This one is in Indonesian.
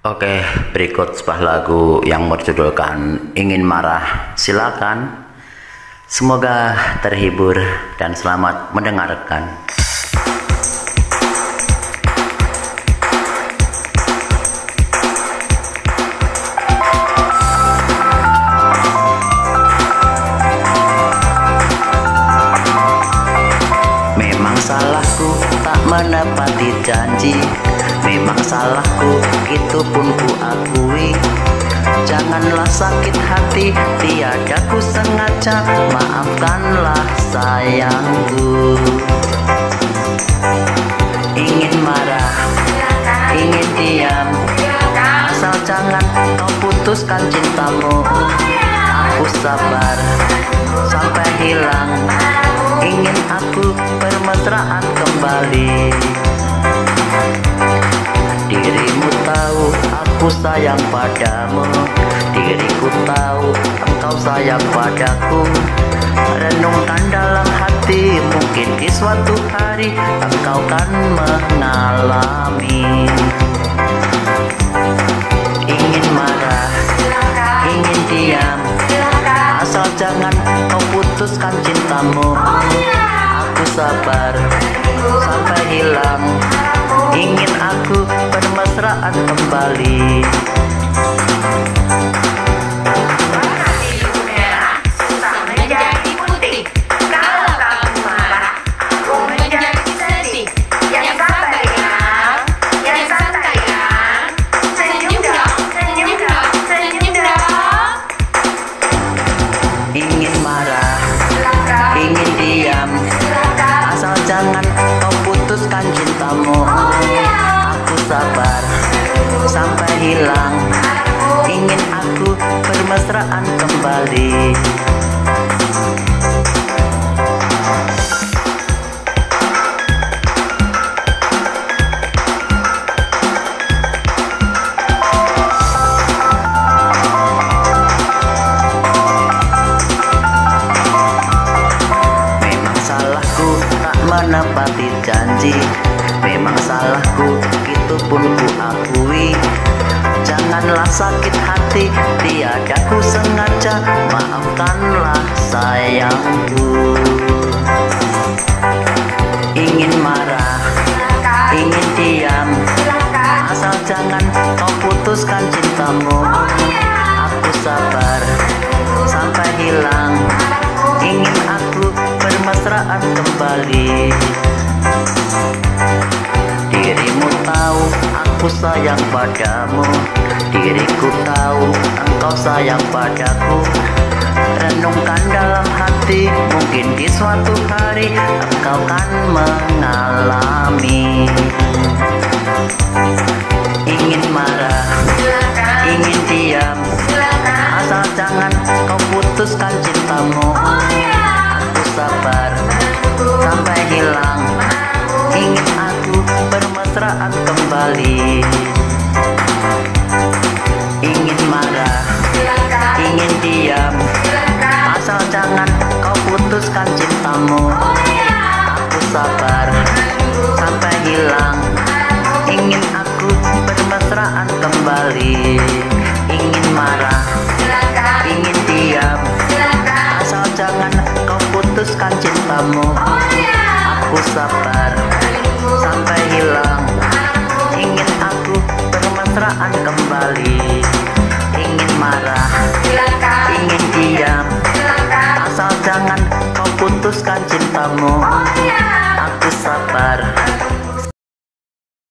Oke, berikut sebuah lagu yang berjudulkan Ingin Marah. Silakan. Semoga terhibur dan selamat mendengarkan. Memang salahku tak menepati janji Memang salahku, itu pun ku akui. Janganlah sakit hati, tiada ku sengaja. Maafkanlah sayangku. Ingin marah, ingin diam. Asal jangan kau putuskan cintamu. Aku sabar, sampai hilang. Ingin aku bermesraan kembali aku sayang padamu. Diriku tahu engkau sayang padaku. Renungkan dalam hati Mungkin di suatu hari Engkau kan mengalami. Ingin marah Ingin diam. Asal jangan kau putuskan cintamu. Aku sabar Ingin marah Ingin diam. Asal jangan kau putuskan cintamu. Aku sabar Sampai hilang menepati janji. Memang salahku itu pun ku akui. Janganlah sakit hati tiada ku sengaja. Maafkanlah sayangku. Ingin marah, ingin diam. Asal jangan kau putuskan cintamu. Aku sabar sampai hilang. Ingin bermesraan kembali. Dirimu tahu aku sayang padamu. Diriku tahu engkau sayang padaku. Renungkan dalam hati Mungkin di suatu hari Engkau kan mengalami bermesraan kembali. Ingin marah, ingin diam bermesraan